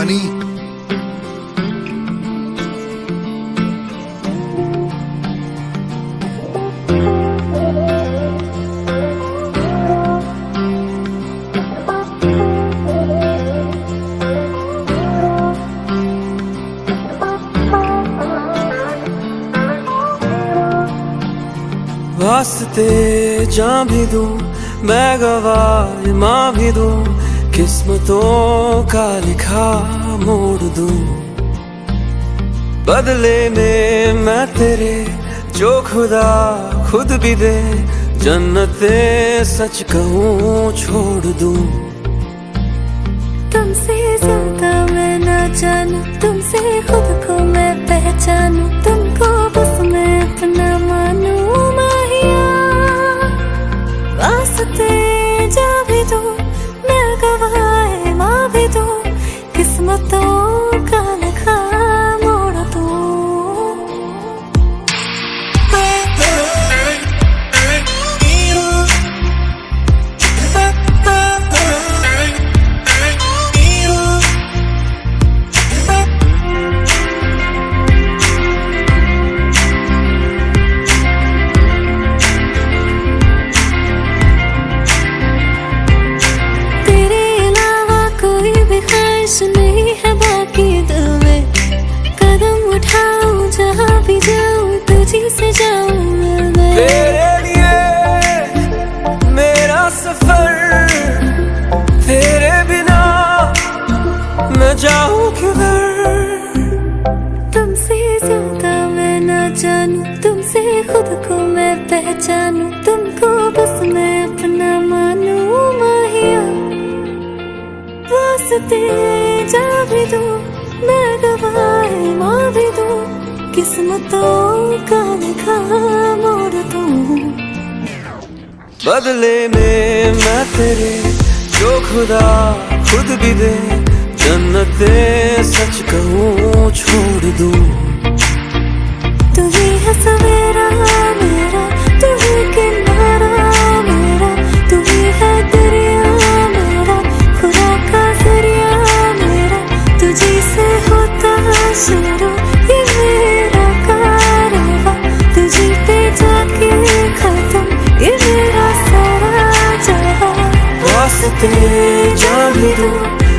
Money वास्ते जा भी दूँ मैं गवाह माँ भी दूँ किस्मतों का लिखा मोड़ दूँ। बदले में मैं तेरे जो खुदा खुद भी दे, जन्नते सच कहूँ छोड़ दूँ। तुमसे ज़्यादा मैं ना जानू, तुमसे खुद को मैं पहचानू, तुमको भी नहीं है बाकी दिल में। कदम उठाऊं जहाँ भी जाऊँ तुझी से जाऊँ मैं। तेरे लिए मेरा सफ़र तेरे बिना मैं जाऊँ किधर? तुमसे ज़्यादा मैं ना जानू तुमसे खुद को मैं पहचानू तुमको बस मैं अपना मानू माहिया। वास्ते जा भी दो मैं गवाए माँ भी दो किस्मतों का लिखा मोड़ तू बदले में मैं तेरे, जो खुदा खुद भी दे, जन्नते सच कहूँ छोड़ दूँ। वास्ते जा भी दूँ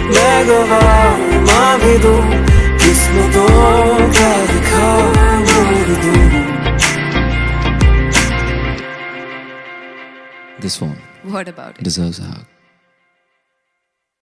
मैं गवाह माँ भी दूँ किस्मतों का लिखा मोड़ दूँ This one What about it? deserves a hug.